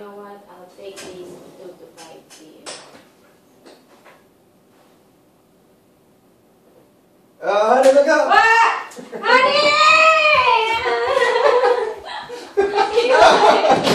know what? I'll take these two to five p.m. Uh, honey, look up! out! Ah! Honey!